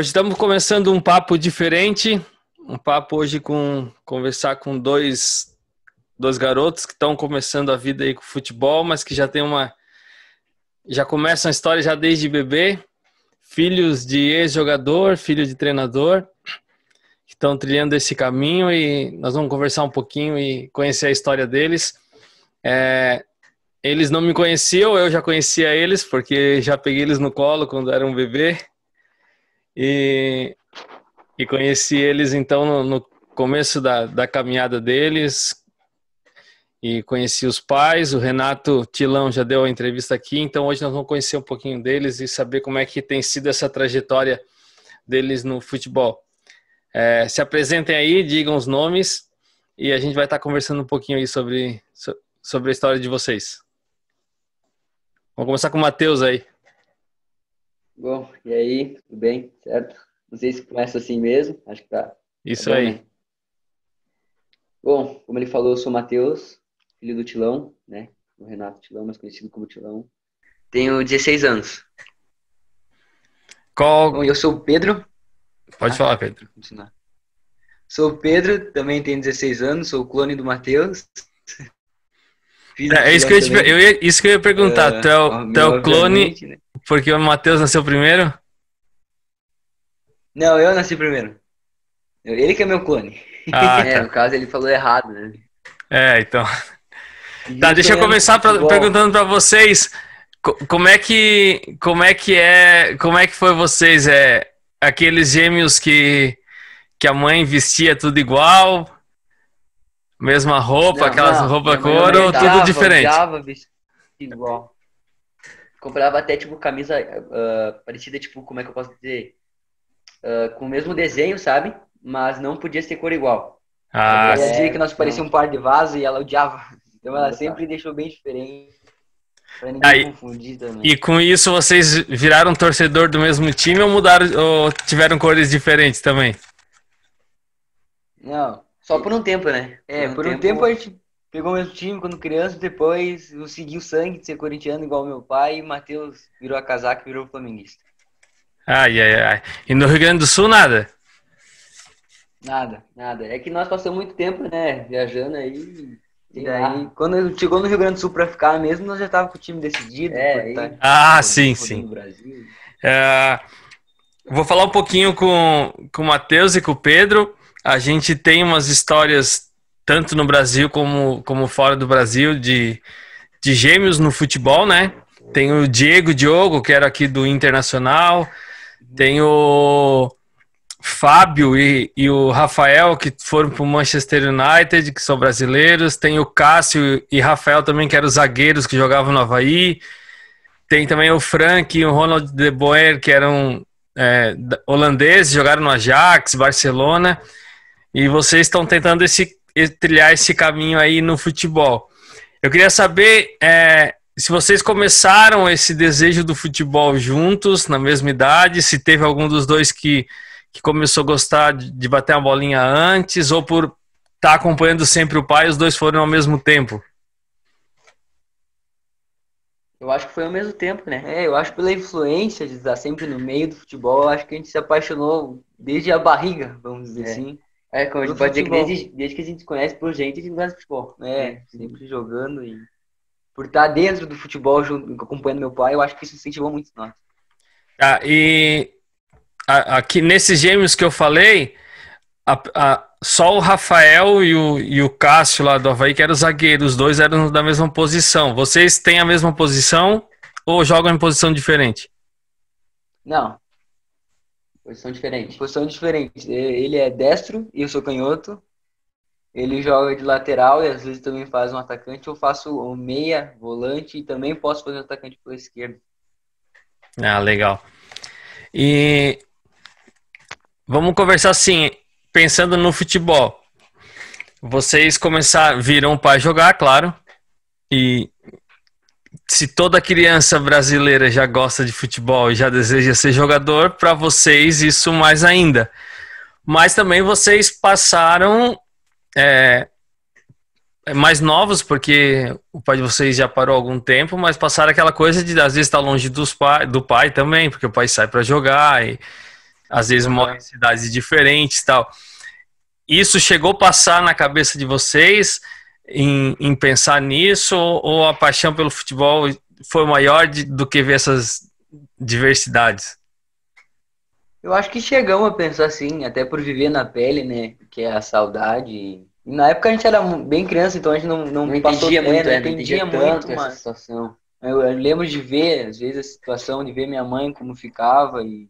Hoje estamos começando um papo diferente, um papo hoje com conversar com dois, dois garotos que estão começando a vida aí com futebol, mas que já tem uma já começam a história já desde bebê, filhos de ex-jogador, filho de treinador, que estão trilhando esse caminho e nós vamos conversar um pouquinho e conhecer a história deles. É, eles não me conheciam, eu já conhecia eles, porque já peguei eles no colo quando era um bebê. E, e conheci eles então no, no começo da, da caminhada deles. E conheci os pais, o Renato Tilão já deu a entrevista aqui, então hoje nós vamos conhecer um pouquinho deles e saber como é que tem sido essa trajetória deles no futebol. É, se apresentem aí, digam os nomes e a gente vai estar conversando um pouquinho aí sobre, sobre a história de vocês. Vamos começar com o Matheus aí. Bom, e aí, tudo bem? Certo? Não sei se começa assim mesmo, acho que tá. Isso tá bom, aí. né? Bom, como ele falou, eu sou o Matheus, filho do Tilão, né? O Renato Tilão, mais conhecido como Tilão. Tenho 16 anos. Qual. Bom, eu sou o Pedro. Pode Ah, falar, Pedro. Continuar. Sou o Pedro, também tenho 16 anos, sou o clone do Matheus. É, é isso, que eu, ia te eu ia- isso que eu ia perguntar. também. tu é o, tu é o clone né? Porque o Matheus nasceu primeiro? Não, eu nasci primeiro. Ele que é meu clone. Ah, é, tá. no caso ele falou errado, né? É, então. Tá, deixa eu começar pra- perguntando para vocês co- como é que como é que é como é que foi vocês é aqueles gêmeos que que a mãe vestia tudo igual mesma roupa Não, aquelas não, roupas ou odiava, tudo diferente odiava vestir igual. Comprava até, tipo, camisa ah, parecida, tipo, como é que eu posso dizer? Ah, com o mesmo desenho, sabe? Mas não podia ser cor igual. ah ela sim. dizia que nós parecia um par de vaso e ela odiava. Então ela sempre deixou bem diferente. Pra ninguém Aí- confundir também. e com isso vocês viraram torcedor do mesmo time ou mudaram ou tiveram cores diferentes também Não, só por um tempo, né? É, por um, tempo... a gente pegou o mesmo time quando criança, depois eu segui o sangue de ser corintiano igual meu pai e o Matheus virou a casaca e virou flamenguista. ai ai ai e no Rio Grande do Sul nada Nada, nada. É que nós passamos muito tempo, né, viajando aí. E daí, quando chegou no Rio Grande do Sul pra ficar mesmo, nós já tava com o time decidido. É, tá- ah sim sim. É, vou falar um pouquinho com, com o Matheus e com o Pedro. A gente tem umas histórias, tanto no Brasil como, como fora do Brasil, de, de gêmeos no futebol, né? Tem o Diego Diogo, que era aqui do Internacional. Tem o Fábio e, e o Rafael, que foram para o Manchester United, que são brasileiros. Tem o Cássio e Rafael também, que eram os zagueiros que jogavam no Havaí. Tem também o Frank e o Ronald de Boer, que eram é, holandeses, jogaram no Ajax, Barcelona. E vocês estão tentando esse, trilhar esse caminho aí no futebol. Eu queria saber é, se vocês começaram esse desejo do futebol juntos, na mesma idade, se teve algum dos dois que, que começou a gostar de, bater uma bolinha antes, ou por estar acompanhando sempre o pai, os dois foram ao mesmo tempo. Eu acho que foi ao mesmo tempo, né? É, eu acho que pela influência de estar sempre no meio do futebol, eu acho que a gente se apaixonou desde a barriga, vamos dizer É. assim. É, como a gente pode dizer que futebol. desde, desde que a gente se conhece por gente, a gente gosta de futebol. É, sempre jogando e por estar dentro do futebol, junto, acompanhando meu pai, eu acho que isso incentivou muito nós. Tá, e a- aqui nesses gêmeos que eu falei, a- a- só o Rafael e o, e o Cássio lá do Havaí, que eram zagueiros, os dois eram da mesma posição. Vocês têm a mesma posição ou jogam em posição diferente? Não, Posição diferente. posição diferente. Ele é destro e eu sou canhoto. Ele joga de lateral e às vezes também faz um atacante. Eu faço um meia, volante e também posso fazer um atacante pela esquerda. Ah, legal. E vamos conversar assim, pensando no futebol. Vocês começaram, viram para jogar, claro. E se toda criança brasileira já gosta de futebol e já deseja ser jogador, para vocês isso mais ainda. Mas também vocês passaram é, mais novos, porque o pai de vocês já parou há algum tempo, mas passaram aquela coisa de às vezes estar longe dos pai, do pai também, porque o pai sai para jogar. E, às vezes moram em cidades diferentes tal. Isso chegou a passar na cabeça de vocês em, em pensar nisso ou a paixão pelo futebol foi maior de, do que ver essas diversidades? Eu acho que chegamos a pensar assim, até por viver na pele, né? Que é a saudade. E na época a gente era bem criança, então a gente não, não, não passou entendia muito, é, não entendia, muito muito essa mas situação. eu, eu lembro de ver, às vezes, a situação, de ver minha mãe como ficava e,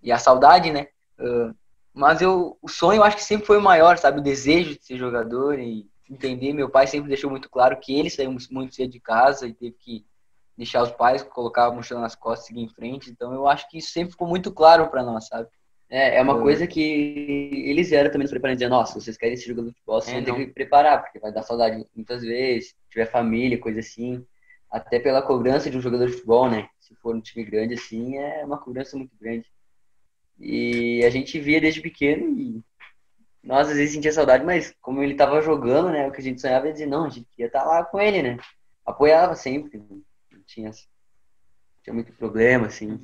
e a saudade, né? Uh, mas eu, o sonho eu acho que sempre foi o maior, sabe? O desejo de ser jogador e entender. Meu pai sempre deixou muito claro que ele saiu muito cedo de casa e teve que deixar os pais, colocar a mochila nas costas e seguir em frente. Então eu acho que isso sempre ficou muito claro para nós, sabe? É, é uma Eu- coisa que eles eram também nos preparando, dizendo, nossa, vocês querem ser jogador de futebol, vocês É, vão ter não. que preparar, porque vai dar saudade muitas vezes, se tiver família, coisa assim. Até pela cobrança de um jogador de futebol, né? Se for um time grande assim, é uma cobrança muito grande. E a gente via desde pequeno e nós às vezes sentia saudade, mas como ele tava jogando, né? O que a gente sonhava é dizer, não, a gente queria estar lá com ele, né? Apoiava sempre, não tinha, tinha muito problema, assim.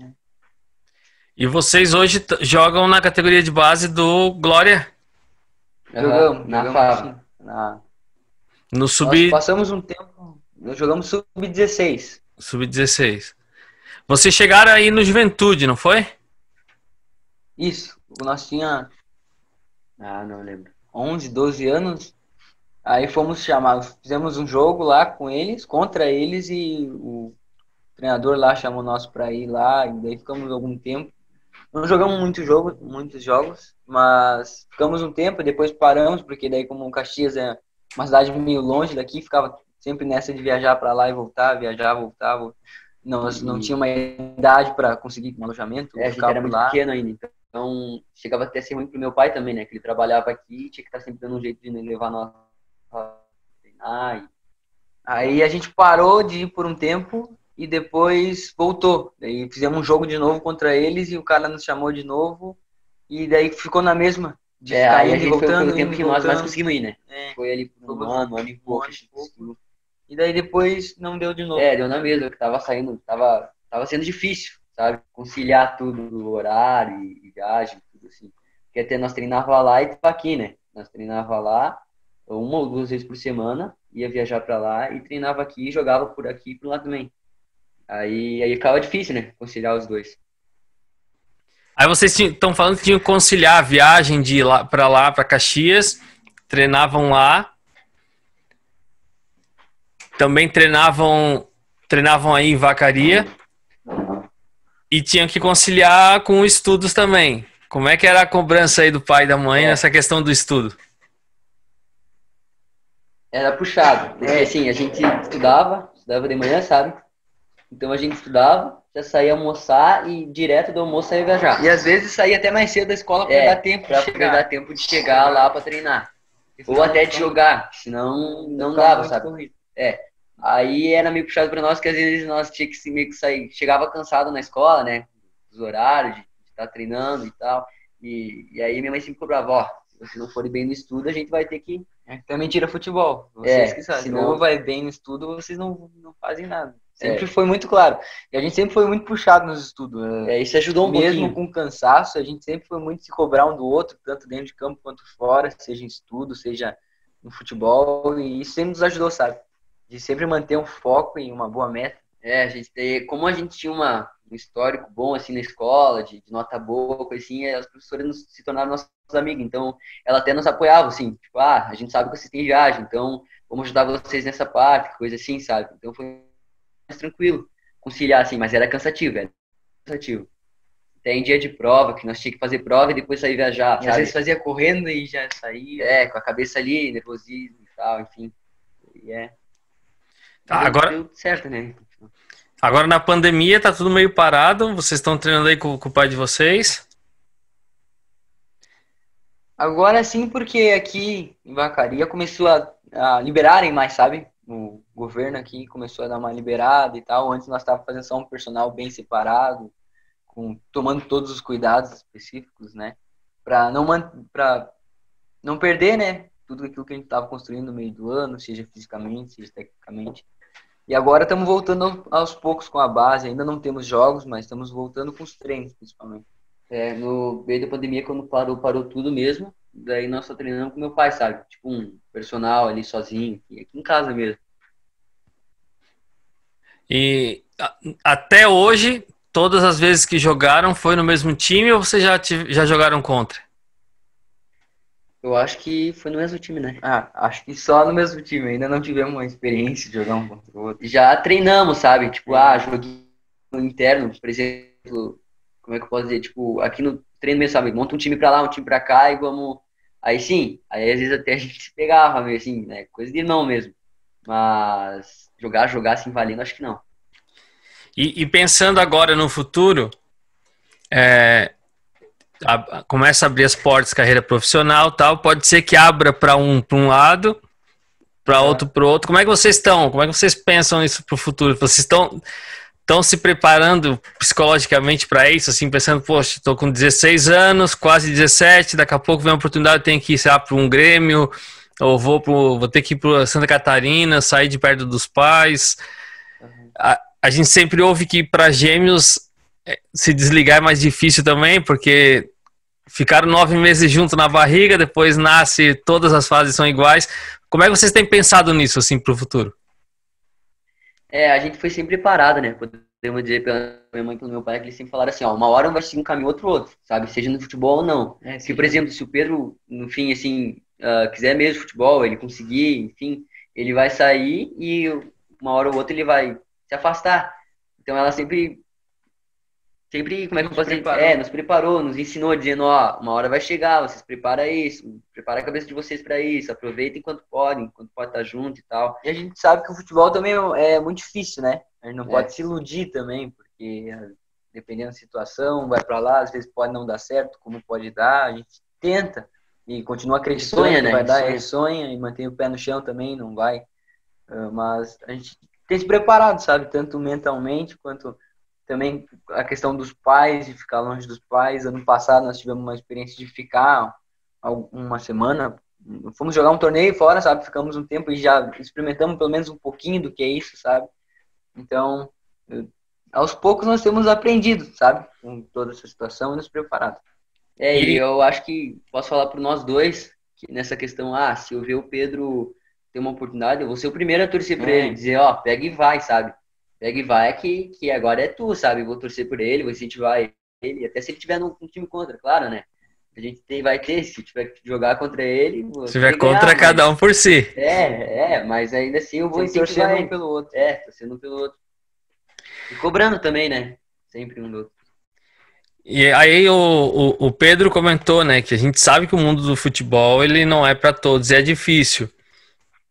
E vocês hoje jogam na categoria de base do Glória, Jogamos, na jogamos, Fava. sim. Na- no Nós sub passamos um tempo, nós jogamos sub-16. sub 16. Vocês chegaram aí no Juventude, não foi? Isso, nós tinha Ah, não lembro. 11, 12 anos. Aí fomos chamados, fizemos um jogo lá com eles, contra eles e o treinador lá chamou nós para ir lá e daí ficamos algum tempo. Não jogamos muito jogo, muitos jogos, mas ficamos um tempo, depois paramos porque daí como o Caxias é uma cidade meio longe daqui, ficava sempre nessa de viajar para lá e voltar, viajar, voltar. vol- Nós não E- tinha uma idade para conseguir um alojamento, É, a gente era muito lá. pequeno ainda. Então, chegava até a ser ruim pro meu pai também, né? Que ele trabalhava aqui e tinha que estar sempre dando um jeito de levar nós pra treinar. E... Aí a gente parou de ir por um tempo e depois voltou. Daí fizemos um jogo de novo contra eles e o cara nos chamou de novo e daí ficou na mesma. De É, aí a gente foi voltando, pelo tempo que nós mais conseguimos ir, né? É. Foi ali por um Foi ano, um ano e pouco. a e. E daí depois não deu de novo. É, deu na mesma, que tava saindo, tava, tava sendo difícil, sabe? Conciliar tudo, horário e, viagem, tudo assim. Porque até nós treinava lá e aqui, né? Nós treinava lá uma ou duas vezes por semana, ia viajar pra lá e treinava aqui e jogava por aqui e por lá também. Aí, aí ficava difícil, né? Conciliar os dois. Aí vocês estão falando que tinham que conciliar a viagem de lá para lá, para Caxias, treinavam lá, também treinavam treinavam aí em Vacaria e tinham que conciliar com estudos também. Como é que era a cobrança aí do pai e da mãe É. nessa questão do estudo? Era puxado, porque É. assim, a gente estudava, estudava de manhã, sabe? Então a gente estudava, já saía almoçar e direto do almoço saía viajar. E às vezes saía até mais cedo da escola para É, dar tempo Pra de chegar. dar tempo de chegar lá pra treinar. Ou até de jogar, senão não dava, sabe? Aí era meio puxado pra nós, que às vezes nós tinha que se- meio que sair, chegava cansado na escola, né? Dos horários, de estar treinando e tal. E, e aí minha mãe sempre cobrava, ó, se vocês não forem bem no estudo, a gente vai ter que. É, também tira futebol. Vocês É, que sabem. Se não vai bem no estudo, vocês não, não fazem nada. É. Sempre foi muito claro. E a gente sempre foi muito puxado nos estudos. É, É, isso ajudou um mesmo pouquinho. com cansaço, a gente sempre foi muito se cobrar um do outro, tanto dentro de campo quanto fora, seja em estudo, seja no futebol, e isso sempre nos ajudou, sabe? De sempre manter um foco e uma boa meta. É, a gente tem, como a gente tinha uma, um histórico bom assim na escola, de, de nota boa, coisa assim, as professoras nos- se tornaram nossos amigos. Então, ela até nos apoiava, assim, tipo, ah, a gente sabe que vocês têm viagem, então vamos ajudar vocês nessa parte, coisa assim, sabe? Então foi mais tranquilo conciliar, assim, mas era cansativo, era cansativo. Até em dia de prova, que nós tínhamos que fazer prova e depois sair viajar, às vezes fazia correndo e já saía. É, com a cabeça ali, nervosismo e tal, enfim. E é. Tá, agora- Deu certo, né? Agora na pandemia tá tudo meio parado, vocês estão treinando aí com, com o pai de vocês? Agora sim, porque aqui em Vacaria começou a, a liberarem mais, sabe? O governo aqui começou a dar uma liberada e tal. Antes nós estávamos fazendo só um personal bem separado, com, tomando todos os cuidados específicos, né? Para não, pra não perder, né? Tudo aquilo que a gente estava construindo no meio do ano, seja fisicamente, seja tecnicamente. E agora estamos voltando ao- aos poucos com a base. Ainda não temos jogos, mas estamos voltando com os treinos, principalmente. É, no meio da pandemia, quando parou, parou tudo mesmo, daí nós só treinamos com meu pai, sabe? Tipo um personal ali sozinho, aqui em casa mesmo. E até hoje, todas as vezes que jogaram foi no mesmo time ou vocês já, já jogaram contra? Eu acho que foi no mesmo time, né? Ah, acho que só no mesmo time. Ainda não tivemos uma experiência de jogar um contra o outro. Já treinamos, sabe? Tipo, ah, joguinho interno, por exemplo, como é que eu posso dizer? Tipo, aqui no treino mesmo, sabe? Monta um time pra lá, um time pra cá e vamos. Aí sim, aí às vezes até a gente se pegava, meio assim, né? Coisa de irmão mesmo. Mas jogar, jogar assim valendo, acho que não. E, e pensando agora no futuro, é, a, começa a abrir as portas carreira profissional tal, pode ser que abra para um, um lado, para é. outro para outro. Como é que vocês estão? Como é que vocês pensam isso para o futuro? Vocês estão estão se preparando psicologicamente para isso, assim, pensando, poxa, estou com 16 anos, quase 17, daqui a pouco vem uma oportunidade, tenho que ir, sei lá, para um Grêmio, ou vou, pro, vou ter que ir para Santa Catarina, sair de perto dos pais. Uhum. A, a gente sempre ouve que para gêmeos se desligar é mais difícil também, porque ficaram nove meses junto na barriga, depois nasce, todas as fases são iguais. Como é que vocês têm pensado nisso, assim, para o futuro? É, a gente foi sempre preparado, né? Podemos dizer pela minha mãe e pelo meu pai que eles sempre falaram assim, ó, uma hora um vai seguir um caminho, outro outro, sabe? Seja no futebol ou não. É, se, por exemplo, se o Pedro, no fim, assim, uh, quiser mesmo futebol, ele conseguir, enfim, ele vai sair e uma hora ou outra ele vai se afastar. Então ela sempre sempre, como é que eu posso dizer? É, nos preparou, nos ensinou, dizendo, ó, uma hora vai chegar, vocês preparam isso, prepara a cabeça de vocês para isso, aproveitem enquanto podem, enquanto pode estar junto e tal. E a gente sabe que o futebol também é muito difícil, né? A gente não é. pode se iludir também, porque dependendo da situação, vai para lá, às vezes pode não dar certo, como pode dar, a gente tenta e continua acreditando sonha, né? vai dar, sonha. sonha e mantém o pé no chão também, não vai. Ah, mas a gente tem se preparado, sabe? Tanto mentalmente quanto também a questão dos pais, de ficar longe dos pais. Ano passado nós tivemos uma experiência de ficar uma semana. Fomos jogar um torneio fora, sabe? Ficamos um tempo e já experimentamos pelo menos um pouquinho do que é isso, sabe? Então, aos poucos nós temos aprendido, sabe? Com toda essa situação e nos preparado. É, e eu acho que posso falar para nós dois que nessa questão, ah, se eu ver o Pedro ter uma oportunidade, eu vou ser o primeiro a torcer para é. ele, dizer, ó, pega e vai, sabe? Pega e vai que, que agora é tu, sabe? Vou torcer por ele, vou incentivar ele, até se ele tiver num, time contra, claro, né? A gente tem, vai ter, se tiver que jogar contra ele. Se tiver contra ganhar, cada um por si. É, é, mas ainda assim eu vou torcer um pelo outro. É, torcendo um pelo outro. E cobrando também, né? Sempre um do outro. E aí o, o, o, Pedro comentou, né, que a gente sabe que o mundo do futebol ele não é para todos, é difícil.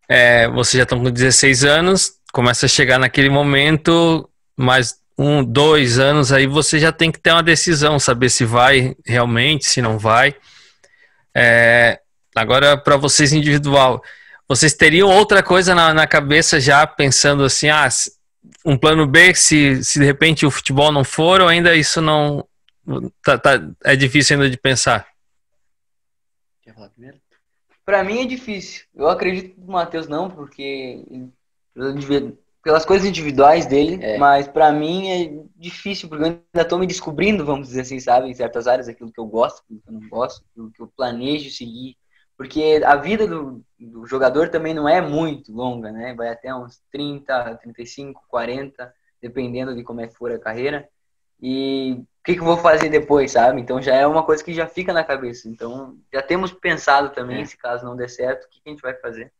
É, vocês já estão com 16 anos, começa a chegar naquele momento, mais um, dois anos, aí você já tem que ter uma decisão, saber se vai realmente, se não vai. É, agora, para vocês individual, vocês teriam outra coisa na, na, cabeça já pensando assim, ah, um plano B, se, se de repente o futebol não for, ou ainda isso não. Tá, tá, é difícil ainda de pensar? Quer falar primeiro? Para mim é difícil. Eu acredito que o Matheus não, porque pelas coisas individuais dele, é. mas para mim é difícil, porque eu ainda tô me descobrindo, vamos dizer assim, sabe, em certas áreas, aquilo que eu gosto, aquilo que eu não gosto, aquilo que eu planejo seguir, porque a vida do, do jogador também não é muito longa, né, vai até uns 30, 35, 40, dependendo de como é que for a carreira, e o que, que eu vou fazer depois, sabe? Então já é uma coisa que já fica na cabeça. Então já temos pensado também, é. se caso não der certo, o que, que a gente vai fazer.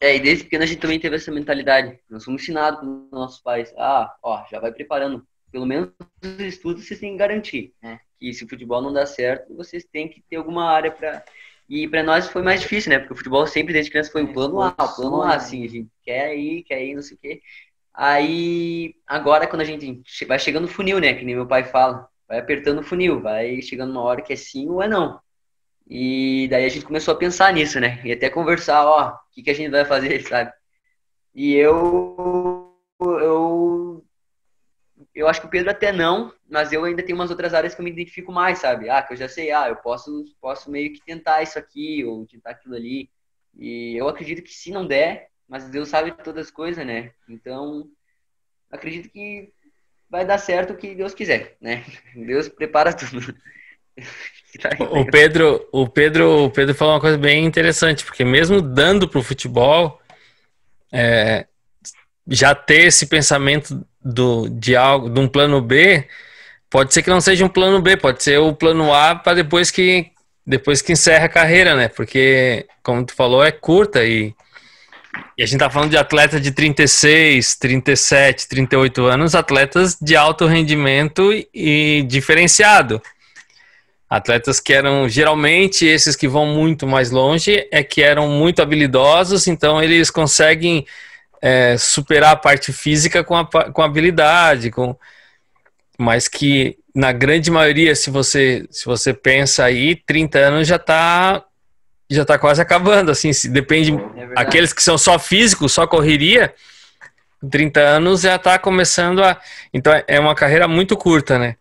É, e desde pequeno a gente também teve essa mentalidade. Nós fomos ensinados pelos nossos pais. Ah, ó, já vai preparando. Pelo menos os estudos vocês têm que garantir. Né? Que se o futebol não dá certo, vocês têm que ter alguma área para e para nós foi mais difícil, né? Porque o futebol sempre desde criança foi o plano A, o plano A, assim, a gente quer ir, quer ir, não sei o quê. Aí, agora quando a gente vai chegando no funil, né? Que nem meu pai fala, vai apertando o funil, vai chegando uma hora que é sim ou é não. E daí a gente começou a pensar nisso, né? E até conversar, ó, que, que a gente vai fazer, sabe? E eu, eu, eu acho que o Pedro até não, mas eu ainda tenho umas outras áreas que eu me identifico mais, sabe? Ah, que eu já sei, ah, eu posso, posso meio que tentar isso aqui ou tentar aquilo ali. E eu acredito que se não der, mas Deus sabe todas as coisas, né? Então, acredito que vai dar certo o que Deus quiser, né? Deus prepara tudo. o Pedro, o Pedro, o Pedro falou uma coisa bem interessante, porque mesmo dando para o futebol, é, já ter esse pensamento do, de algo, de um plano B, pode ser que não seja um plano B, pode ser o plano A para depois que depois que encerra a carreira, né? Porque, como tu falou, é curta e, e a gente tá falando de atletas de 36, 37, 38 anos, atletas de alto rendimento e, e diferenciado. Atletas que eram geralmente esses que vão muito mais longe, é que eram muito habilidosos, então eles conseguem é, superar a parte física com a, com habilidade, com, mas que na grande maioria, se você se você pensa aí, 30 anos já está já tá quase acabando, assim, se depende é aqueles que são só físicos, só correria, 30 anos já está começando a então é uma carreira muito curta, né?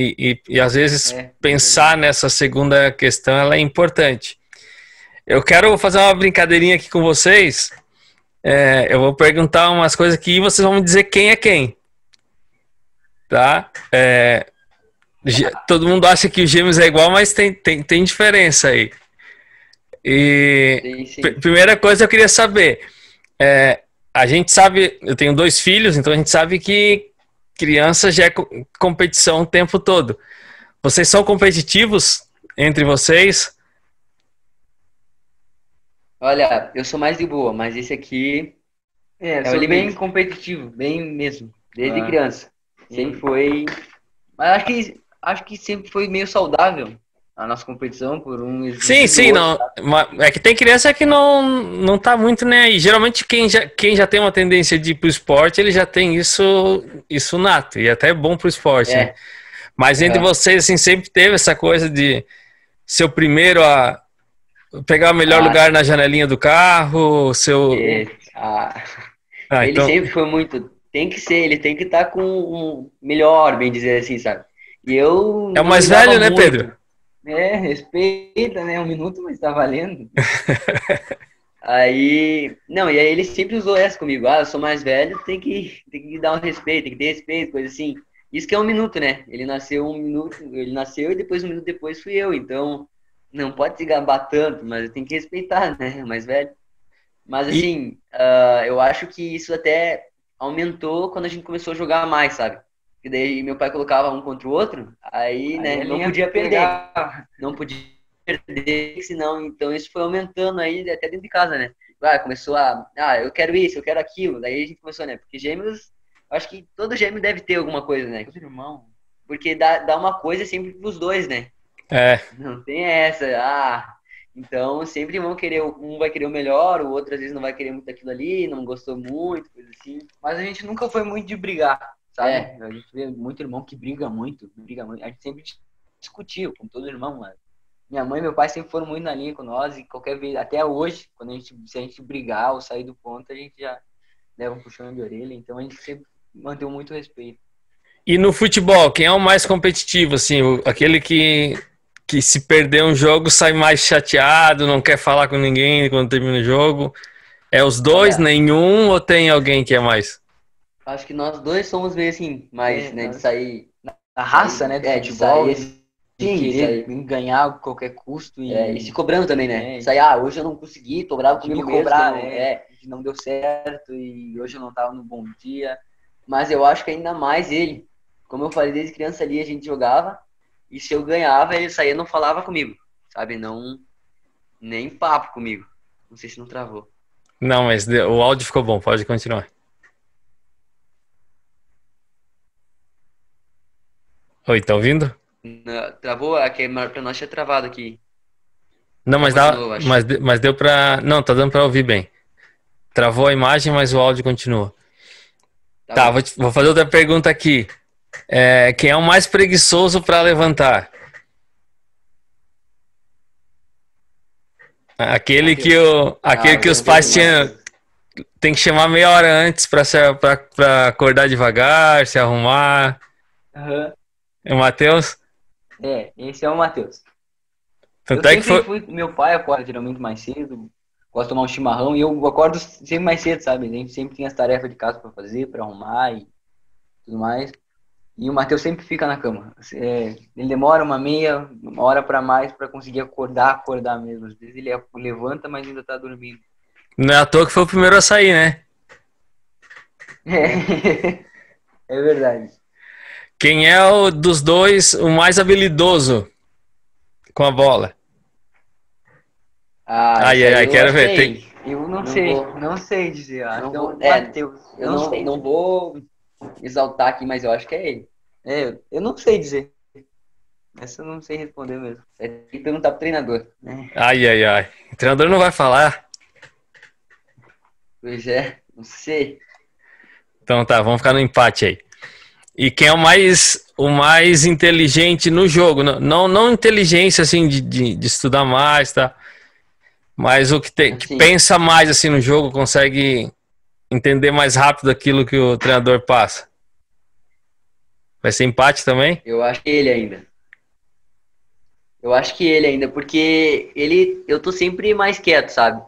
E, e, e às vezes é, pensar é nessa segunda questão ela é importante. Eu quero fazer uma brincadeirinha aqui com vocês. É, eu vou perguntar umas coisas aqui e vocês vão me dizer quem é quem tá? É, todo mundo acha que o Gêmeos é igual, mas tem, tem, tem diferença aí. E sim, sim. primeira coisa eu queria saber, é, a gente sabe, eu tenho dois filhos, então a gente sabe que criança já é competição o tempo todo. Vocês são competitivos entre vocês? Olha, eu sou mais de boa, mas esse aqui é, é sou bem competitivo, bem mesmo, desde ah. criança. Sempre foi. Mas acho que, acho que sempre foi meio saudável a nossa competição por um. Sim, sim, não. É que tem criança que não, não tá muito nem aí. Geralmente quem já, quem já tem uma tendência de ir pro esporte, ele já tem isso, isso nato. E até é bom pro esporte. É. Né? Mas entre é. vocês, assim, sempre teve essa coisa de ser o primeiro a pegar o melhor ah, lugar na janelinha do carro, seu. É, ah, ah, ele então... sempre foi muito tem que ser, ele tem que estar tá com um melhor, bem dizer assim, sabe? E eu. É o mais velho, né, muito. Pedro? É, respeita, né? Um minuto, mas tá valendo. aí. Não, e aí ele sempre usou essa comigo. Ah, eu sou mais velho, tem que, tem que dar um respeito, tem que ter respeito, coisa assim. Isso que é um minuto, né? Ele nasceu um minuto, ele nasceu e depois um minuto depois fui eu. Então, não pode se gabar tanto, mas eu tenho que respeitar, né? Mais velho. Mas assim, e... uh, eu acho que isso até aumentou quando a gente começou a jogar mais, sabe? E daí meu pai colocava um contra o outro, aí, aí né, não podia perder. Não podia perder, senão, então isso foi aumentando aí até dentro de casa, né? Ah, começou a, ah, eu quero isso, eu quero aquilo. Daí a gente começou, né? Porque gêmeos, acho que todo gêmeo deve ter alguma coisa, né? irmão. Porque dá, dá uma coisa sempre pros dois, né? É. Não tem essa, ah, então, sempre vão querer, um vai querer o melhor, o outro às vezes não vai querer muito aquilo ali, não gostou muito, coisa assim. Mas a gente nunca foi muito de brigar, sabe? É. A gente vê muito irmão que briga muito, briga muito. A gente sempre discutiu com todo irmão, mano. Minha mãe e meu pai sempre foram muito na linha com nós e qualquer vez, até hoje, quando a gente, se a gente brigar ou sair do ponto, a gente já leva um puxão de orelha. Então a gente sempre manteve muito respeito. E no futebol, quem é o mais competitivo, assim, aquele que que se perder um jogo sai mais chateado, não quer falar com ninguém quando termina o jogo. É os dois, é. nenhum, ou tem alguém que é mais? Acho que nós dois somos meio assim, mais, é, né, de sair... Na raça, né, do é, futebol, de, sair, de querer sair. ganhar a qualquer custo. E... É, e se cobrando também, né? É. Sair, ah, hoje eu não consegui, tô bravo comigo me cobrar, mesmo, né? É, não deu certo e hoje eu não tava no bom dia. Mas eu acho que ainda mais ele. Como eu falei, desde criança ali a gente jogava, e se eu ganhava, ele saía não falava comigo, sabe? Não. Nem papo comigo. Não sei se não travou. Não, mas o áudio ficou bom, pode continuar. Oi, tá ouvindo? Não, travou? Aqui pra nós tinha travado aqui. Não, mas, dá, mas, mas deu pra. Não, tá dando pra ouvir bem. Travou a imagem, mas o áudio continua. Tá, tá vou, vou fazer outra pergunta aqui. É, quem é o mais preguiçoso para levantar? Aquele que, o, aquele ah, que os pais tinham. Tem que chamar meia hora antes para acordar devagar, se arrumar. Uhum. É o Matheus? É, esse é o Matheus. Tanto eu é que foi... fui, meu pai acorda geralmente mais cedo, gosta de tomar um chimarrão e eu acordo sempre mais cedo, sabe? A gente sempre tem as tarefas de casa para fazer, para arrumar e tudo mais. E o Matheus sempre fica na cama. É, ele demora uma meia, uma hora para mais para conseguir acordar, acordar mesmo. Às vezes ele levanta, mas ainda tá dormindo. Não é à toa que foi o primeiro a sair, né? É, é verdade. Quem é o dos dois o mais habilidoso com a bola? Ah, ai, ai, ai, quero ver. Tem... Eu não, não sei, vou... não sei dizer. Não então, vou... é, Mateus. Eu, eu não, não, sei. não vou exaltar aqui, mas eu acho que é ele. É, eu não sei dizer. Essa eu não sei responder mesmo. É, tem que perguntar pro treinador. Né? Ai, ai, ai. O treinador não vai falar. Pois é, não sei. Então tá, vamos ficar no empate aí. E quem é o mais, o mais inteligente no jogo? Não, não, inteligência assim de, de, de, estudar mais, tá? Mas o que, tem, que pensa mais assim no jogo, consegue entender mais rápido aquilo que o treinador passa. Vai ser empate também? Eu acho que ele ainda. Eu acho que ele ainda, porque ele. Eu tô sempre mais quieto, sabe?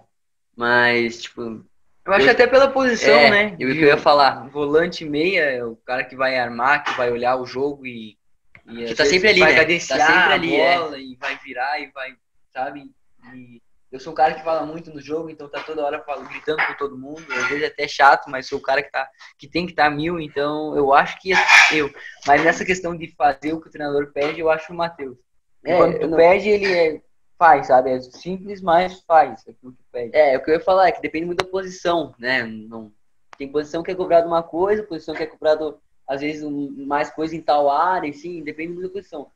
Mas, tipo. Eu acho eu, até pela posição, é, né? Eu, eu ia falar. Volante meia é o cara que vai armar, que vai olhar o jogo e. e que tá sempre ali, vai né? cadenciar tá sempre ali, a bola é. e vai virar e vai, sabe? E eu sou um cara que fala muito no jogo, então tá toda hora falando, gritando com todo mundo. Às vezes é até chato, mas sou o cara que, tá, que tem que estar tá mil, então eu acho que eu. Mas nessa questão de fazer o que o treinador pede, eu acho o Matheus. É, Quando tu não... pede, ele é, faz, sabe? É simples, mas faz aquilo que pede. É, o que eu ia falar é que depende muito da posição, né? Não, tem posição que é cobrado uma coisa, posição que é cobrado, às vezes, mais coisa em tal área, sim, depende muito da posição.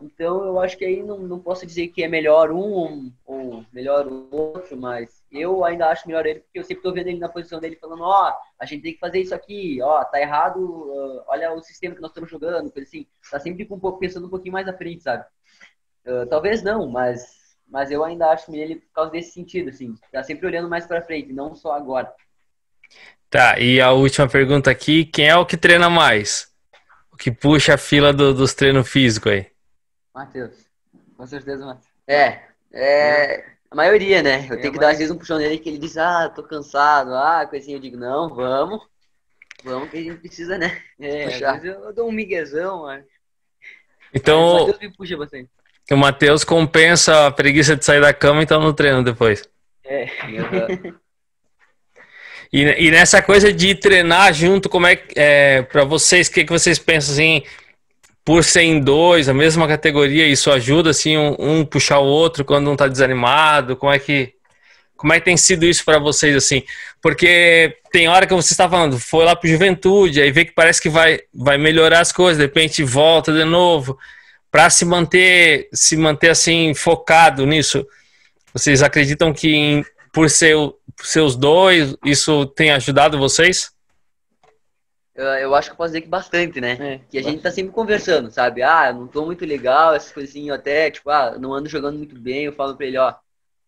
Então, eu acho que aí não, não posso dizer que é melhor um ou melhor o outro, mas eu ainda acho melhor ele, porque eu sempre tô vendo ele na posição dele falando, ó, oh, a gente tem que fazer isso aqui, ó, oh, tá errado, uh, olha o sistema que nós estamos jogando, coisa assim. Tá sempre um pouco, pensando um pouquinho mais à frente, sabe? Uh, talvez não, mas, mas eu ainda acho ele por causa desse sentido, assim. Tá sempre olhando mais para frente, não só agora. Tá, e a última pergunta aqui, quem é o que treina mais? O que puxa a fila do, dos treinos físicos aí? Matheus. Com certeza, Matheus. É, é. A maioria, né? Eu é, tenho que dar às vezes um puxão nele que ele diz, ah, tô cansado, ah, coisinha. Eu digo, não, vamos. Vamos que a gente precisa, né? É, Puxar. às vezes eu dou um miguezão, mas... Então. O Matheus me puxa bastante. O Matheus compensa a preguiça de sair da cama então no treino depois. É. e, e nessa coisa de treinar junto, como é que é, para vocês, o que, que vocês pensam assim? por ser em dois, a mesma categoria, isso ajuda assim um, um puxar o outro quando um tá desanimado? Como é que como é que tem sido isso para vocês assim? Porque tem hora que você está falando, foi lá pro Juventude, aí vê que parece que vai vai melhorar as coisas, de repente volta de novo para se manter se manter assim focado nisso. Vocês acreditam que em, por ser por seus dois isso tem ajudado vocês? eu acho que eu posso dizer que bastante, né? É, que a gente tá sempre conversando, sabe? Ah, eu não tô muito legal, essas coisinhas até, tipo, ah, não ando jogando muito bem, eu falo pra ele, ó,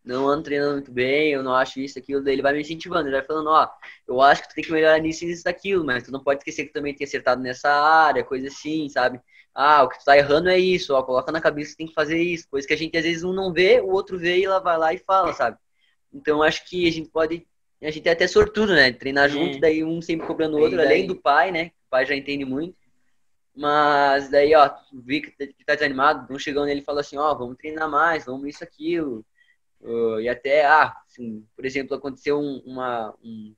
não ando treinando muito bem, eu não acho isso, aquilo, daí ele vai me incentivando, ele vai falando, ó, eu acho que tu tem que melhorar nisso, isso, aquilo, mas tu não pode esquecer que também tem acertado nessa área, coisa assim, sabe? Ah, o que tu tá errando é isso, ó, coloca na cabeça que tem que fazer isso, coisa que a gente às vezes um não vê, o outro vê e ela vai lá e fala, sabe? Então acho que a gente pode a gente é até sortudo, né? Treinar junto, daí um sempre cobrando o outro, daí... além do pai, né? O pai já entende muito. Mas daí, ó, vi que tá, tá desanimado, um chegando nele e falou assim, ó, vamos treinar mais, vamos isso, aquilo. Uh, e até, ah, assim, por exemplo, aconteceu um, uma... Um...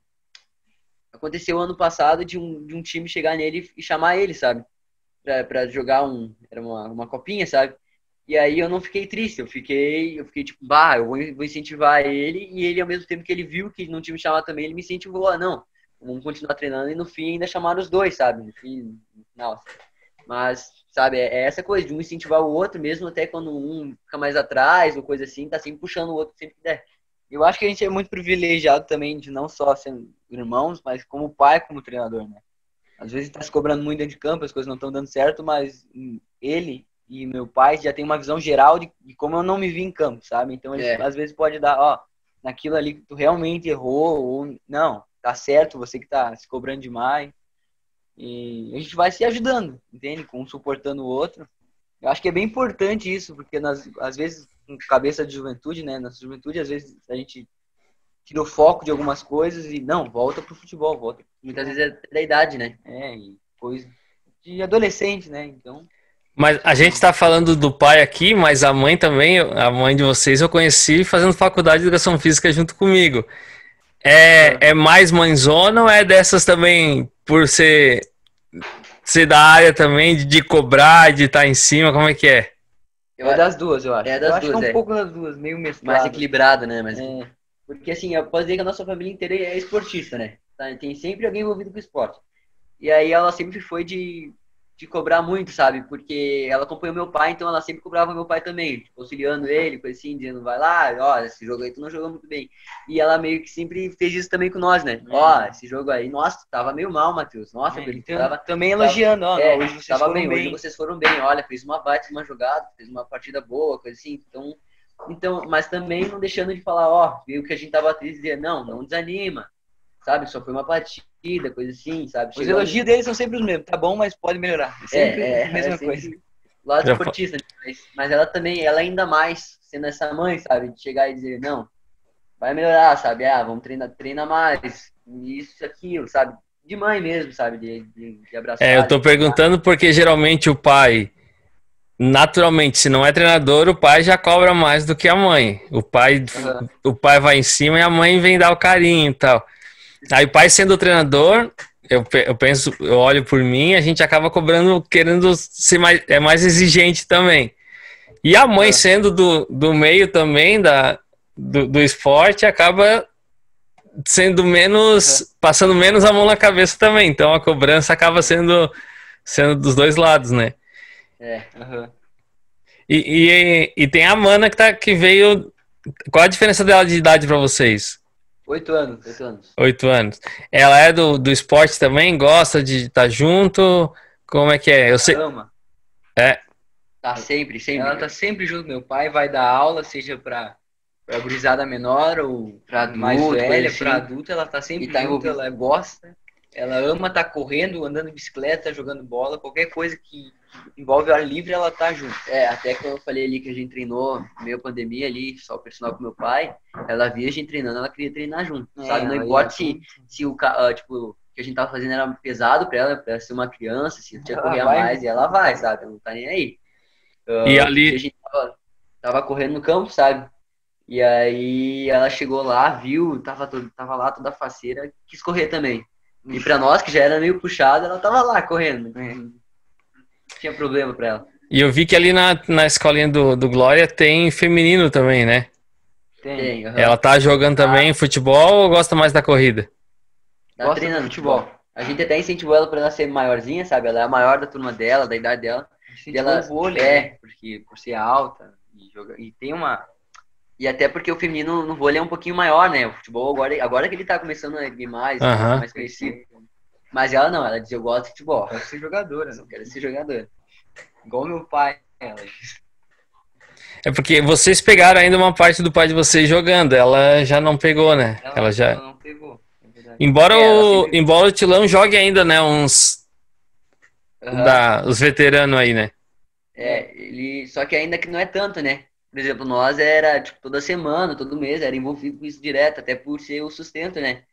Aconteceu ano passado de um, de um time chegar nele e chamar ele, sabe? Pra, jogar um... Era uma, uma copinha, sabe? E aí eu não fiquei triste, eu fiquei, eu fiquei tipo, bah, eu vou, vou incentivar ele, e ele ao mesmo tempo que ele viu que não tinha me chamado também, ele me incentivou, ah, não, vamos continuar treinando, e no fim ainda chamaram os dois, sabe? No fim, nossa. Mas, sabe, é, é essa coisa de um incentivar o outro, mesmo até quando um fica mais atrás, ou coisa assim, tá sempre puxando o outro sempre que der. Eu acho que a gente é muito privilegiado também de não só ser irmãos, mas como pai, como treinador, né? Às vezes tá se cobrando muito dentro de campo, as coisas não estão dando certo, mas ele e meu pai já tem uma visão geral de, de como eu não me vi em campo, sabe? Então, ele, é. às vezes pode dar, ó, naquilo ali que tu realmente errou, ou não, tá certo, você que tá se cobrando demais. E a gente vai se ajudando, entende? Um suportando o outro. Eu acho que é bem importante isso, porque nas, às vezes, com cabeça de juventude, né? Na juventude, às vezes a gente tira o foco de algumas coisas e não, volta pro futebol, volta. Muitas vezes é da idade, né? É, e coisa de adolescente, né? Então. Mas a gente está falando do pai aqui, mas a mãe também, a mãe de vocês, eu conheci fazendo faculdade de educação física junto comigo. É, é mais mãezona ou é dessas também, por ser, ser da área também, de, de cobrar, de estar tá em cima, como é que é? Eu, é das duas, eu acho. É das eu duas, acho que é um pouco das duas, meio mesclado. Mais equilibrado, né? Mas... É. Porque assim, eu posso dizer que a nossa família inteira é esportista, né? Tá, tem sempre alguém envolvido com esporte. E aí ela sempre foi de de cobrar muito, sabe? Porque ela acompanhou meu pai, então ela sempre cobrava meu pai também, tipo, auxiliando ele, coisa assim, dizendo, vai lá, ó, esse jogo aí tu não jogou muito bem. E ela meio que sempre fez isso também com nós, né? É. Ó, esse jogo aí, nossa, tu tava meio mal, Matheus. Nossa, é, então, tava, também elogiando, ó, é, hoje vocês tava foram bem, bem, hoje vocês foram bem, olha, fez uma baita, uma jogada, fez uma partida boa, coisa assim, então... Então, mas também não deixando de falar, ó, viu que a gente tava triste dizer, não, não desanima, sabe? Só foi uma partida, coisa assim, sabe? Os elogios deles são sempre os mesmos, tá bom, mas pode melhorar. É sempre é, é, a mesma é coisa. Lado esportista, mas, mas ela também, ela ainda mais sendo essa mãe, sabe? De chegar e dizer, não, vai melhorar, sabe? Ah, vamos treinar, treina mais, isso, aquilo, sabe? De mãe mesmo, sabe? De, de, de abraçar. É, eu tô perguntando porque geralmente o pai, naturalmente, se não é treinador, o pai já cobra mais do que a mãe. O pai, uhum. o pai vai em cima e a mãe vem dar o carinho e tal. Aí o pai sendo treinador, eu, eu penso, eu olho por mim, a gente acaba cobrando, querendo ser mais, é mais exigente também. E a mãe é. sendo do, do meio também da, do, do esporte, acaba sendo menos, é. passando menos a mão na cabeça também. Então a cobrança acaba sendo, sendo dos dois lados, né? É. Uhum. E, e, e, tem a Mana que, tá, que veio. Qual a diferença dela de idade para vocês? Oito anos. Oito anos. Oito anos. Ela é do, do esporte também? Gosta de estar tá junto? Como é que é? Eu sei. Ama. É. Tá sempre, sempre. Ela tá sempre junto. Meu pai vai dar aula, seja pra, pra gurizada menor ou pra adulto, mais velha, assim. pra adulta. Ela tá sempre e tá junto, ela gosta. Ela ama estar tá correndo, andando de bicicleta, jogando bola, qualquer coisa que envolve ar livre, ela tá junto. É, até que eu falei ali que a gente treinou meio pandemia ali, só o personal com meu pai, ela via a gente treinando, ela queria treinar junto, é, sabe? Não importa se, se o, uh, tipo, que a gente tava fazendo era pesado pra ela, pra ser uma criança, se tinha que correr mais, e ela vai, sabe? Ela não tá nem aí. Uh, e ali... A gente tava, tava correndo no campo, sabe? E aí ela chegou lá, viu, tava, todo, tava lá toda faceira, quis correr também. E pra nós, que já era meio puxado, ela tava lá correndo. Não tinha problema pra ela. E eu vi que ali na, na escolinha do, do Glória tem feminino também, né? Tem. Uhum. Ela tá jogando também ah. futebol ou gosta mais da corrida? Tá gosta treinando futebol. futebol. A gente até incentivou ela pra ela ser maiorzinha, sabe? Ela é a maior da turma dela, da idade dela. E ela vôlei, é, né? porque por ser alta e, joga, e tem uma e até porque o feminino no vôlei é um pouquinho maior, né? O futebol agora, agora que ele tá começando a ir mais, uhum. mais conhecido. Mas ela não, ela diz, eu gosto de futebol. Quero ser jogadora, não quero ser jogadora. Igual meu pai, ela É porque vocês pegaram ainda uma parte do pai de vocês jogando, ela já não pegou, né? Ela, ela já não pegou. É embora é, o sempre... embora o Tilão jogue ainda, né, uns uhum. da os veteranos aí, né? É, ele só que ainda que não é tanto, né? Por exemplo, nós era tipo, toda semana, todo mês, era envolvido com isso direto, até por ser o sustento, né?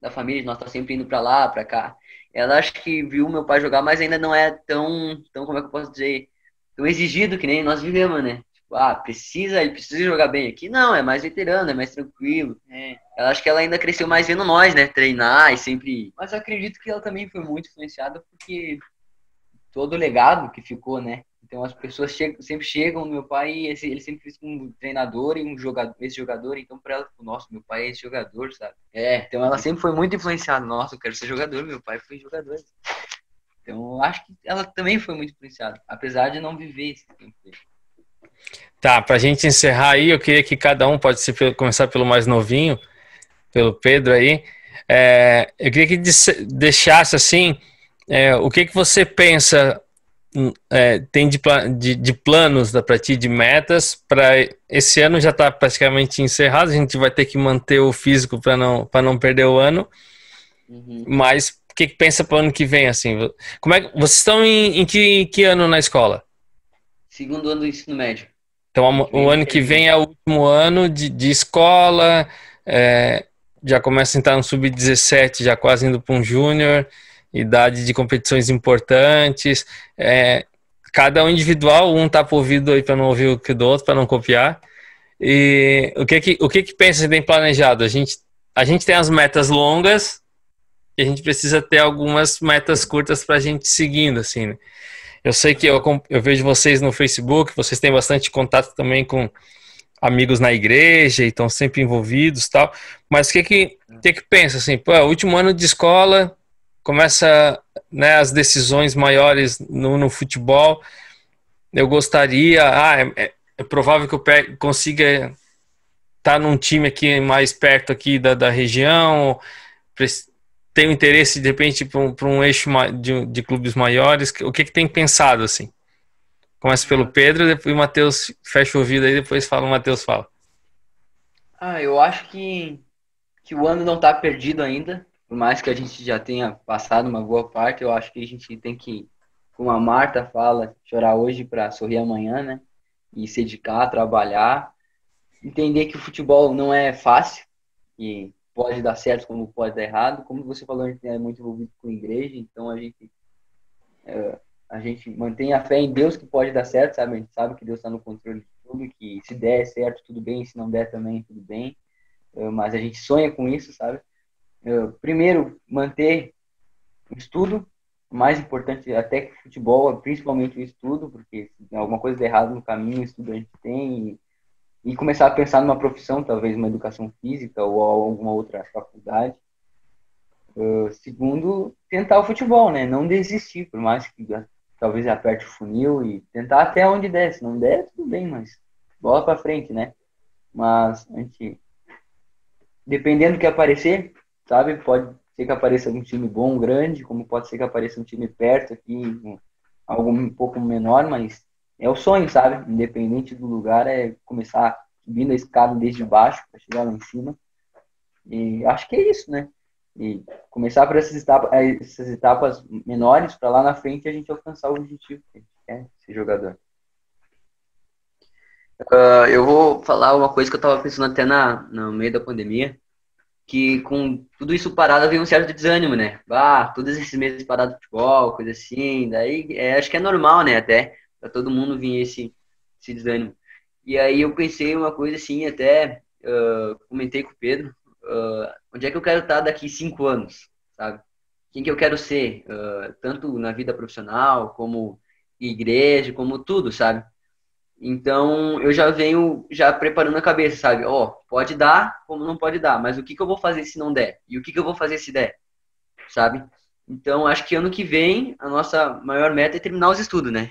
Da família, nós tá sempre indo para lá, para cá. Ela acho que viu meu pai jogar, mas ainda não é tão, tão como é que eu posso dizer, tão exigido que nem nós vivemos, né? Tipo, ah, precisa, ele precisa jogar bem aqui. Não, é mais veterano, é mais tranquilo. É. Ela acho que ela ainda cresceu mais vendo nós, né? Treinar e sempre. Mas eu acredito que ela também foi muito influenciada porque todo o legado que ficou, né? Então as pessoas chegam, sempre chegam no meu pai e ele sempre fez um treinador e um jogador, esse jogador, então para ela, nossa, meu pai é esse jogador, sabe? É, então ela sempre foi muito influenciada, nossa, eu quero ser jogador, meu pai foi jogador. Então acho que ela também foi muito influenciada, apesar de não viver esse tempo. Tá, pra gente encerrar aí, eu queria que cada um pode ser, começar pelo mais novinho, pelo Pedro aí. É, eu queria que deixasse assim, é, o que, que você pensa é, tem de, de, de planos para ti, de metas, para esse ano já está praticamente encerrado, a gente vai ter que manter o físico para não, não perder o ano, uhum. mas o que, que pensa para o ano que vem, assim? Como é, vocês estão em, em que, que ano na escola? Segundo ano do ensino médio. Então, o ano que vem é o último ano de, de escola, é, já começa a entrar no sub-17, já quase indo para um júnior, idade de competições importantes. É, cada um individual, um tapa o ouvido aí para não ouvir o que do outro, para não copiar. E o que que, o que que pensa tem planejado? A gente, a gente tem as metas longas e a gente precisa ter algumas metas curtas para a gente seguindo, assim, né? Eu sei que eu, eu vejo vocês no Facebook, vocês têm bastante contato também com amigos na igreja e estão sempre envolvidos tal. Mas o que que, que que pensa assim? Pô, é último ano de escola, começa né, as decisões maiores no, no futebol. Eu gostaria, ah, é, é, é provável que eu consiga estar tá num time aqui mais perto aqui da, da região, tenho interesse de repente para um, um, eixo de, de, clubes maiores. O que que tem pensado assim? Começa pelo Pedro, depois o Matheus fecha o ouvido aí, depois fala o Matheus fala. Ah, eu acho que, que o ano não está perdido ainda. Por mais que a gente já tenha passado uma boa parte, eu acho que a gente tem que, como a Marta fala, chorar hoje para sorrir amanhã, né? E se dedicar, trabalhar. Entender que o futebol não é fácil e pode dar certo como pode dar errado. Como você falou, a gente é muito envolvido com a igreja, então a gente é, a gente mantém a fé em Deus que pode dar certo, sabe? A gente sabe que Deus está no controle de tudo, que se der certo, tudo bem, se não der também, tudo bem. Uh, mas a gente sonha com isso, sabe? Primeiro, manter o estudo, mais importante até que o futebol, principalmente o estudo, porque se alguma coisa de errado no caminho, o estudo a gente tem, e, e começar a pensar numa profissão, talvez uma educação física ou alguma outra faculdade. Uh, segundo, tentar o futebol, né? Não desistir, por mais que talvez aperte o funil e tentar até onde der. Se não der, tudo bem, mas bola para frente, né? Mas a gente, dependendo do que aparecer, sabe? Pode ser que apareça um time bom, grande, como pode ser que apareça um time perto aqui, algo um pouco menor, mas é o sonho, sabe? Independente do lugar, é começar subindo a escada desde baixo para chegar lá em cima. E acho que é isso, né? e começar por essas etapas, eh, essas etapas menores para lá na frente a gente alcançar o objetivo que a gente quer ser jogador. Uh, eu vou falar uma coisa que eu estava pensando até na, no meio da pandemia, que com tudo isso parado veio um certo desânimo, né? Ah, todos esses meses parado de futebol, coisa assim, daí é, acho que é normal, né? Até para todo mundo vir esse, esse desânimo. E aí eu pensei uma coisa assim, até uh, comentei com o Pedro, uh, onde é que eu quero estar daqui cinco anos, sabe? Quem que eu quero ser, uh, tanto na vida profissional, como igreja, como tudo, sabe? Então, eu já venho já preparando a cabeça, sabe? Ó, oh, pode dar, como não pode dar, mas o que que eu vou fazer se não der? E o que que eu vou fazer se der? Sabe? Então, acho que ano que vem, a nossa maior meta é terminar os estudos, né?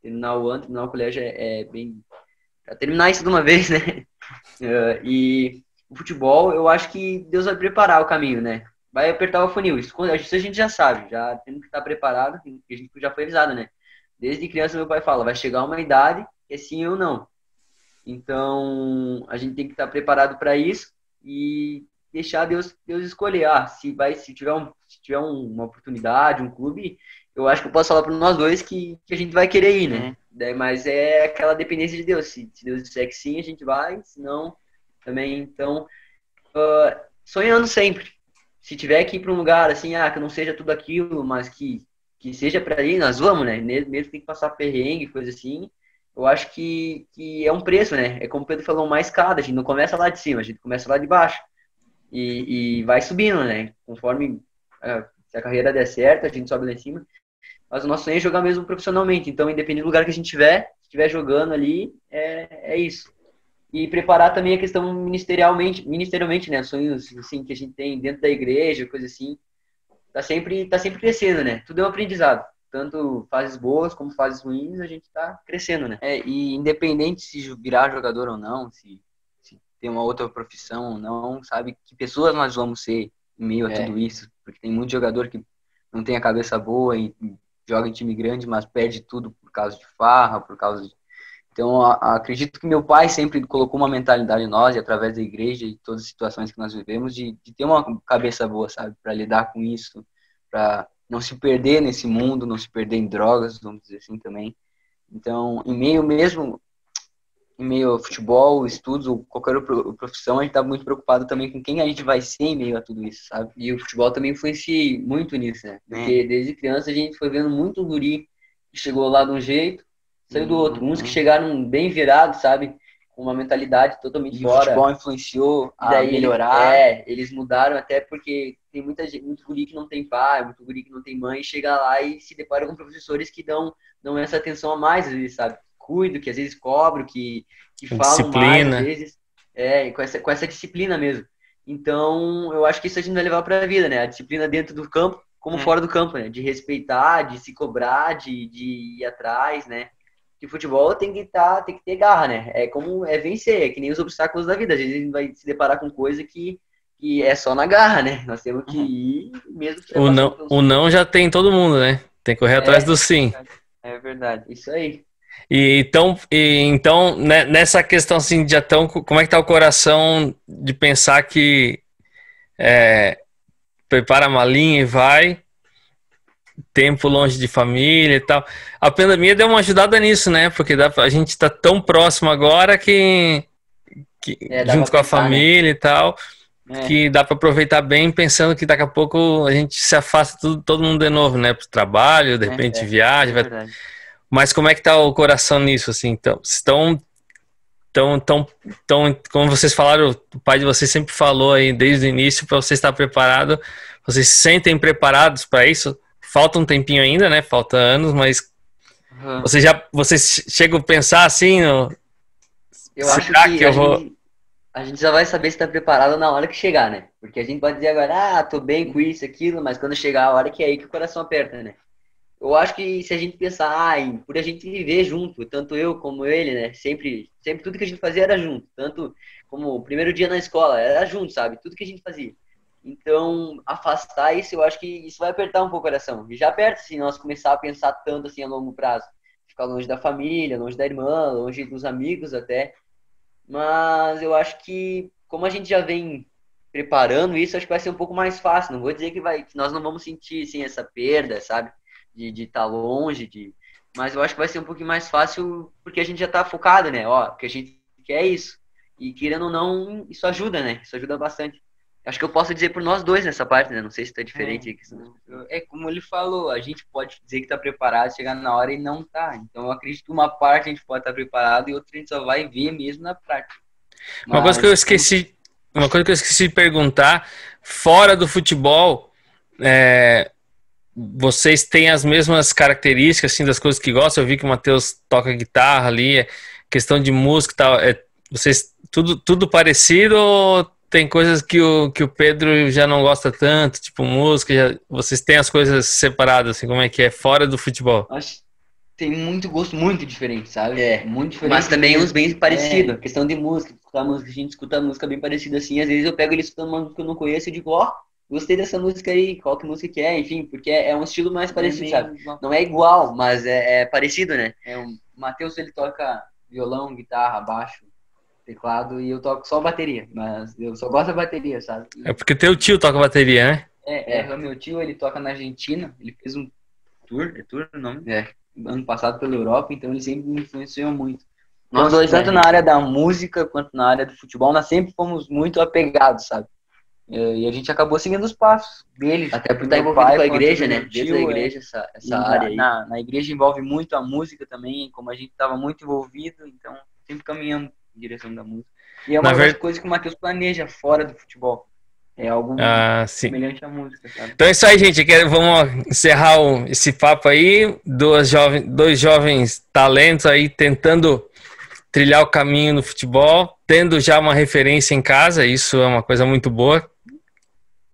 Terminar o ano, terminar o colégio é, é bem... Pra terminar isso de uma vez, né? Uh, e o futebol, eu acho que Deus vai preparar o caminho, né? Vai apertar o funil. Isso, isso a gente já sabe, já temos que estar preparado, a gente já foi avisado, né? Desde criança meu pai fala, vai chegar uma idade que é sim ou não. Então, a gente tem que estar preparado para isso e deixar Deus, Deus escolher. Ah, se vai, se tiver, um, se tiver uma oportunidade, um clube, eu acho que eu posso falar para nós dois que, que a gente vai querer ir, né? Uhum. Mas é aquela dependência de Deus. Se, se Deus disser que sim, a gente vai, se não, também. Então, uh, sonhando sempre. Se tiver que ir para um lugar assim, ah, que não seja tudo aquilo, mas que, que seja para ir, nós vamos, né? Mesmo tem que passar perrengue, coisa assim. Eu acho que, que é um preço, né? É como o Pedro falou, uma escada. A gente não começa lá de cima, a gente começa lá de baixo. E, e vai subindo, né? Conforme uh, se a carreira der certo, a gente sobe lá em cima. Mas o nosso sonho é jogar mesmo profissionalmente. Então, independente do lugar que a gente estiver, estiver jogando ali, é, é isso e preparar também a questão ministerialmente, ministerialmente, né? Sonhos assim que a gente tem dentro da igreja, coisa assim. Tá sempre tá sempre crescendo, né? Tudo é um aprendizado. Tanto fases boas como fases ruins, a gente tá crescendo, né? É, e independente se virar jogador ou não, se, se tem uma outra profissão ou não, sabe que pessoas nós vamos ser em meio a é. tudo isso, porque tem muito jogador que não tem a cabeça boa e joga em time grande, mas perde tudo por causa de farra, por causa de então, a, a, acredito que meu pai sempre colocou uma mentalidade em nós, e através da igreja e todas as situações que nós vivemos, de, de ter uma cabeça boa, sabe? Para lidar com isso, para não se perder nesse mundo, não se perder em drogas, vamos dizer assim também. Então, em meio mesmo, em meio ao futebol, estudos ou qualquer profissão, a gente tá muito preocupado também com quem a gente vai ser em meio a tudo isso, sabe? E o futebol também influencia muito nisso, né? Porque é. desde criança a gente foi vendo muito guri que chegou lá de um jeito, saiu do outro. Uns que chegaram bem virados, sabe? Com uma mentalidade totalmente e fora. O futebol influenciou a daí, melhorar. É, eles mudaram até porque tem muita gente, muito guri que não tem pai, muito guri que não tem mãe, chega lá e se depara com professores que dão, dão essa atenção a mais, às vezes, sabe? Cuido, que às vezes cobro, que, que falam mais, às vezes. É, com essa, com essa disciplina mesmo. Então, eu acho que isso a gente vai levar para a vida, né? A disciplina dentro do campo, como é. fora do campo, né? De respeitar, de se cobrar, de, de ir atrás, né? Que futebol tem que estar, tá, tem que ter garra, né? É como é vencer, é que nem os obstáculos da vida. Às vezes a gente vai se deparar com coisa que, que é só na garra, né? Nós temos que ir mesmo que o não, o não já tem todo mundo, né? Tem que correr atrás é, do sim. É verdade, isso aí. E então, e, então né, nessa questão assim, de tão, como é que tá o coração de pensar que é, prepara a malinha e vai, tempo longe de família e tal. A pandemia deu uma ajudada nisso, né? Porque dá, a gente está tão próximo agora que, que é, junto com a pensar, né? família né? e tal, é. que dá para aproveitar bem, pensando que daqui a pouco a gente se afasta tudo, todo mundo de novo, né? Para o trabalho, de é, repente é, viagem. Vai... Mas como é que tá o coração nisso, assim? Então, estão tão, tão, tão, como vocês falaram, o pai de vocês sempre falou aí desde o início para você estar preparado. Vocês se sentem preparados para isso? Falta um tempinho ainda, né? Falta anos, mas uhum. você já vocês chegam a pensar assim no Eu acho que, que eu a, vou... gente, a gente já vai saber se está preparado na hora que chegar, né? Porque a gente pode dizer agora, ah, tô bem com isso, aquilo, mas quando chegar a hora que é aí que o coração aperta, né? Eu acho que se a gente pensar, ah, por a gente viver junto, tanto eu como ele, né? Sempre, sempre tudo que a gente fazia era junto, tanto como o primeiro dia na escola, era junto, sabe? Tudo que a gente fazia. Então, afastar isso, eu acho que isso vai apertar um pouco o coração. E já aperta, se nós começar a pensar tanto assim a longo prazo. Ficar longe da família, longe da irmã, longe dos amigos até. Mas eu acho que, como a gente já vem preparando isso, acho que vai ser um pouco mais fácil. Não vou dizer que, vai, que nós não vamos sentir assim, essa perda, sabe? De estar tá longe, de... mas eu acho que vai ser um pouquinho mais fácil porque a gente já está focado, né? Ó, porque a gente quer isso. E querendo ou não, isso ajuda, né? Isso ajuda bastante. Acho que eu posso dizer por nós dois nessa parte, né? Não sei se tá diferente. É, é como ele falou, a gente pode dizer que tá preparado, chegar na hora e não tá. Então eu acredito que uma parte a gente pode estar tá preparado e outra a gente só vai ver mesmo na prática. Mas, uma coisa que eu esqueci, uma coisa que eu esqueci de perguntar, fora do futebol, é, vocês têm as mesmas características assim das coisas que gostam? Eu vi que o Matheus toca guitarra ali, é questão de música e tal. É, vocês tudo tudo parecido ou tem coisas que o, que o Pedro já não gosta tanto, tipo música, já, vocês têm as coisas separadas, assim, como é que é, fora do futebol? Acho tem muito gosto muito diferente, sabe? É, muito diferente. Mas também uns bem parecidos. É. Questão de música, escutar música, a gente escuta música bem parecida assim, às vezes eu pego ele escutando uma música que eu não conheço e digo, ó, oh, gostei dessa música aí, qual que música que é, enfim, porque é, é um estilo mais é parecido, é sabe? Não é igual, mas é, é parecido, né? É, o Matheus, ele toca violão, guitarra, baixo, teclado e eu toco só bateria, mas eu só gosto da bateria, sabe? É porque teu tio toca bateria, né? É, é, meu tio, ele toca na Argentina, ele fez um tour, é tour o nome? É, ano passado pela Europa, então ele sempre me influenciou muito. Nós dois, tanto na área da música quanto na área do futebol, nós sempre fomos muito apegados, sabe? E a gente acabou seguindo os passos deles. Até por estar envolvido pai, com a igreja, né? Dentro da é. igreja, essa, essa área aí. Na, na igreja envolve muito a música também, como a gente estava muito envolvido, então sempre caminhamos em direção da música. E é uma das coisas que o Matheus planeja fora do futebol. É algo ah, semelhante à música, sabe? Então é isso aí, gente. Quero, vamos encerrar o, esse papo aí. Duas jovens, dois jovens talentos aí tentando trilhar o caminho no futebol, tendo já uma referência em casa. Isso é uma coisa muito boa.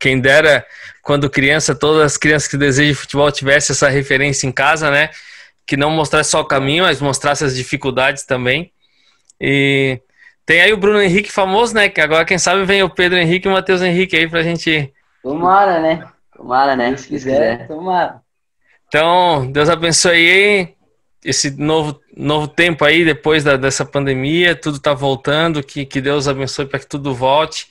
Quem dera, quando criança, todas as crianças que desejam futebol tivessem essa referência em casa, né? Que não mostrasse só o caminho, mas mostrasse as dificuldades também. E tem aí o Bruno Henrique famoso, né? Que agora, quem sabe, vem o Pedro Henrique e o Matheus Henrique aí pra gente. Tomara, né? Tomara, né? Se quiser, tomara. Então, Deus abençoe aí esse novo, novo tempo aí, depois da, dessa pandemia, tudo tá voltando, que, que Deus abençoe para que tudo volte.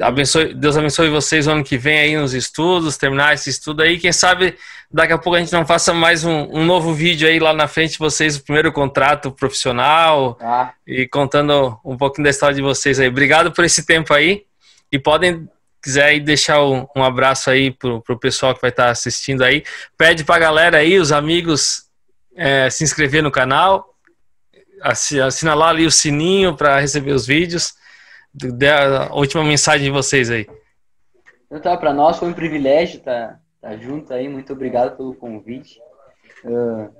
Abençoe, Deus abençoe vocês no ano que vem aí nos estudos, terminar esse estudo aí. Quem sabe daqui a pouco a gente não faça mais um, um novo vídeo aí lá na frente, vocês, o primeiro contrato profissional ah. e contando um pouquinho da história de vocês aí. Obrigado por esse tempo aí. E podem, quiser aí deixar um, um abraço aí pro, pro pessoal que vai estar assistindo aí. Pede pra galera aí, os amigos, é, se inscrever no canal, assinalar ali o sininho para receber os vídeos. A última mensagem de vocês aí. Então tá, para nós foi um privilégio estar tá, tá junto aí. Muito obrigado pelo convite. Uh,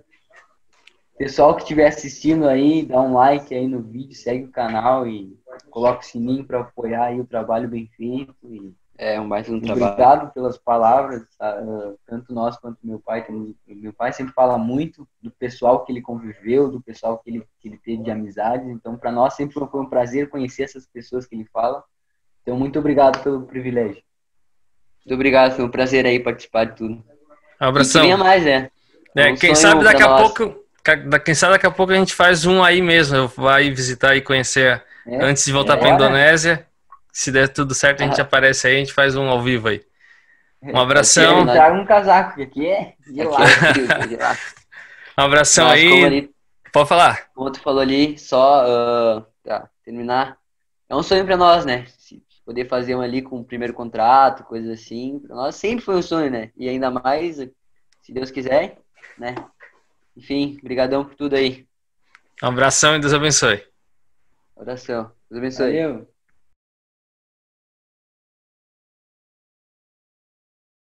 pessoal que estiver assistindo aí, dá um like aí no vídeo, segue o canal e coloca o sininho para apoiar aí o trabalho bem feito. E é um mais um trabalho. Obrigado pelas palavras, uh, tanto nós quanto meu pai. Meu pai sempre fala muito do pessoal que ele conviveu, do pessoal que ele, que ele teve de amizade. Então, para nós sempre foi um prazer conhecer essas pessoas que ele fala. Então, muito obrigado pelo privilégio. Muito obrigado, foi um prazer aí participar de tudo. Um abração. E mais, né? É, quem sabe daqui a nós. pouco, quem sabe daqui a pouco a gente faz um aí mesmo. Eu vou aí visitar e conhecer é, antes de voltar é, para a Indonésia. Se der tudo certo, a gente ah. aparece aí, a gente faz um ao vivo aí. Um abração. Traga um casaco, que aqui é de lá. um abração Mas, aí. Ali, Pode falar. Como tu falou ali, só uh, pra terminar. É um sonho para nós, né? Se poder fazer um ali com o primeiro contrato, coisas assim. Pra nós sempre foi um sonho, né? E ainda mais, se Deus quiser, né? Enfim, brigadão por tudo aí. Um abração e Deus abençoe. Abração. Deus abençoe. Valeu.